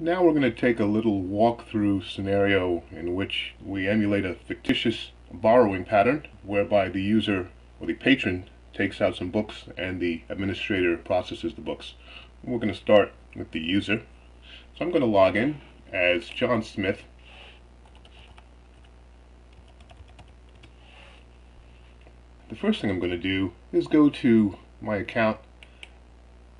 Now we're going to take a little walkthrough scenario in which we emulate a fictitious borrowing pattern whereby the user or the patron takes out some books and the administrator processes the books. We're going to start with the user. So I'm going to log in as John Smith. The first thing I'm going to do is go to my account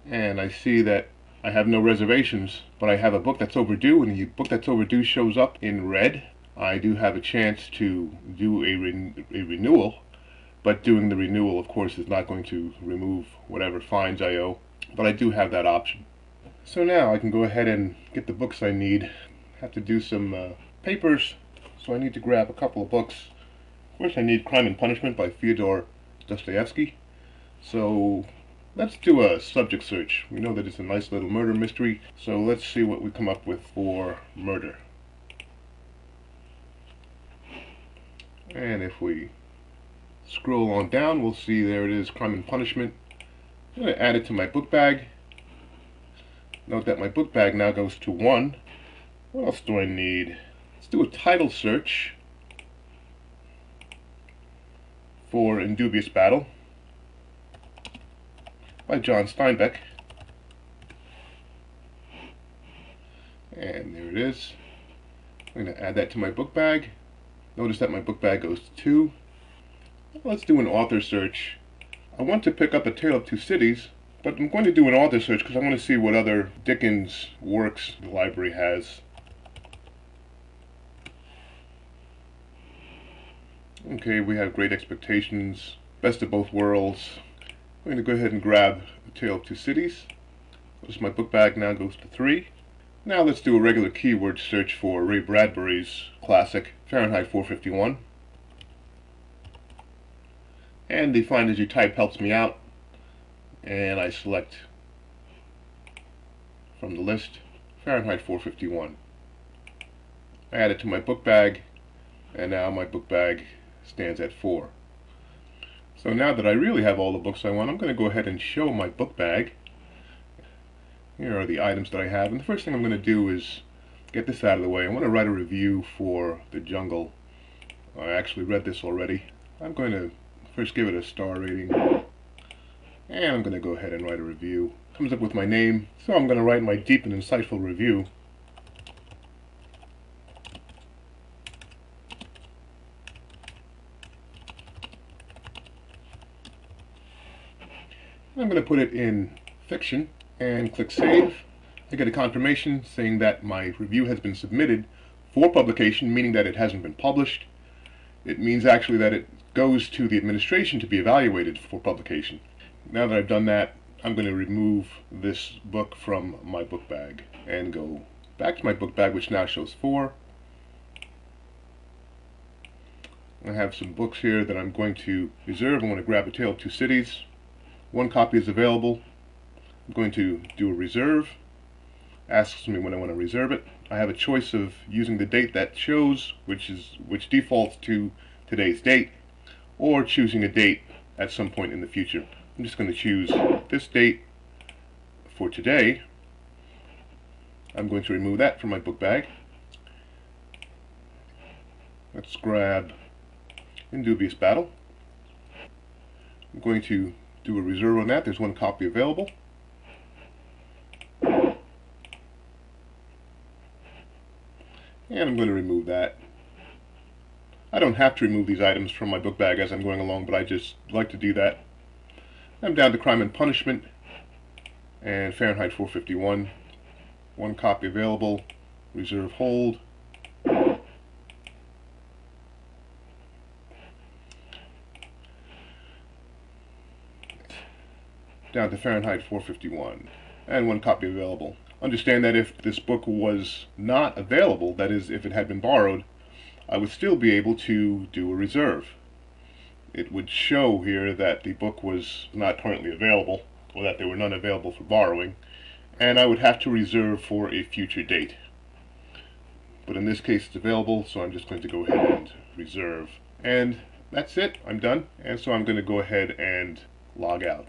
and I see that I have no reservations, but I have a book that's overdue, and the book that's overdue shows up in red. I do have a chance to do a, re a renewal, but doing the renewal, of course, is not going to remove whatever fines I owe, but I do have that option. So now I can go ahead and get the books I need. have to do some uh, papers, so I need to grab a couple of books. First, I need Crime and Punishment by Fyodor Dostoevsky. So Let's do a subject search. We know that it's a nice little murder mystery, so let's see what we come up with for murder. And if we scroll on down, we'll see there it is, Crime and Punishment. I'm going to add it to my book bag. Note that my book bag now goes to 1. What else do I need? Let's do a title search for In Dubious Battle by John Steinbeck. And there it is. I'm going to add that to my book bag. Notice that my book bag goes to 2. Let's do an author search. I want to pick up A Tale of Two Cities, but I'm going to do an author search because I want to see what other Dickens works the library has. Okay, we have Great Expectations, Best of Both Worlds, I'm going to go ahead and grab the Tale of Two Cities. Notice my book bag now goes to 3. Now let's do a regular keyword search for Ray Bradbury's classic, Fahrenheit 451. And the find as you type helps me out. And I select from the list Fahrenheit 451. I add it to my book bag, and now my book bag stands at 4. So now that I really have all the books I want, I'm going to go ahead and show my book bag. Here are the items that I have. And the first thing I'm going to do is get this out of the way. I want to write a review for The Jungle. I actually read this already. I'm going to first give it a star rating. And I'm going to go ahead and write a review. Comes up with my name. So I'm going to write my deep and insightful review. I'm going to put it in fiction and click save. I get a confirmation saying that my review has been submitted for publication, meaning that it hasn't been published. It means actually that it goes to the administration to be evaluated for publication. Now that I've done that, I'm going to remove this book from my book bag and go back to my book bag, which now shows four. I have some books here that I'm going to reserve. I want to grab A Tale of Two Cities. One copy is available. I'm going to do a reserve. Asks me when I want to reserve it. I have a choice of using the date that shows, which is which defaults to today's date, or choosing a date at some point in the future. I'm just going to choose this date for today. I'm going to remove that from my book bag. Let's grab In Dubious Battle. I'm going to do a reserve on that. There's one copy available. And I'm going to remove that. I don't have to remove these items from my book bag as I'm going along, but I just like to do that. I'm down to Crime and Punishment and Fahrenheit 451. One copy available. Reserve hold. Down to Fahrenheit 451 and one copy available. Understand that if this book was not available, that is, if it had been borrowed, I would still be able to do a reserve. It would show here that the book was not currently available, or that there were none available for borrowing, and I would have to reserve for a future date. But in this case it's available, so I'm just going to go ahead and reserve. And that's it, I'm done, and so I'm going to go ahead and log out.